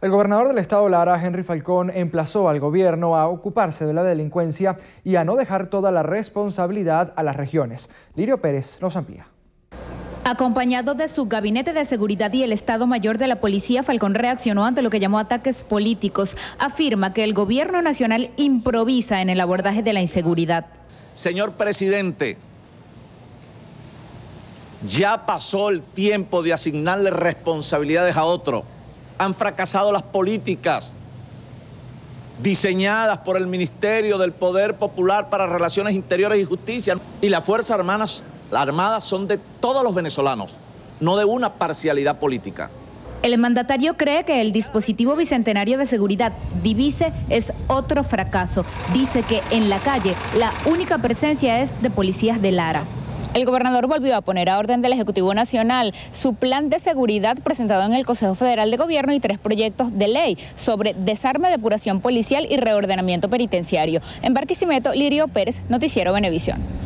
El gobernador del estado Lara, Henry Falcón, emplazó al gobierno a ocuparse de la delincuencia y a no dejar toda la responsabilidad a las regiones. Lirio Pérez nos amplía. Acompañado de su gabinete de seguridad y el Estado Mayor de la Policía, Falcón reaccionó ante lo que llamó ataques políticos. Afirma que el gobierno nacional improvisa en el abordaje de la inseguridad. Señor presidente, ya pasó el tiempo de asignarle responsabilidades a otro han fracasado las políticas diseñadas por el Ministerio del Poder Popular para Relaciones Interiores y Justicia. Y las Fuerzas Armadas, Armadas son de todos los venezolanos, no de una parcialidad política. El mandatario cree que el dispositivo bicentenario de seguridad Divise es otro fracaso. Dice que en la calle la única presencia es de policías de Lara. El gobernador volvió a poner a orden del Ejecutivo Nacional su plan de seguridad presentado en el Consejo Federal de Gobierno y tres proyectos de ley sobre desarme, depuración policial y reordenamiento penitenciario. En Barquisimeto, Lirio Pérez, Noticiero Venevisión.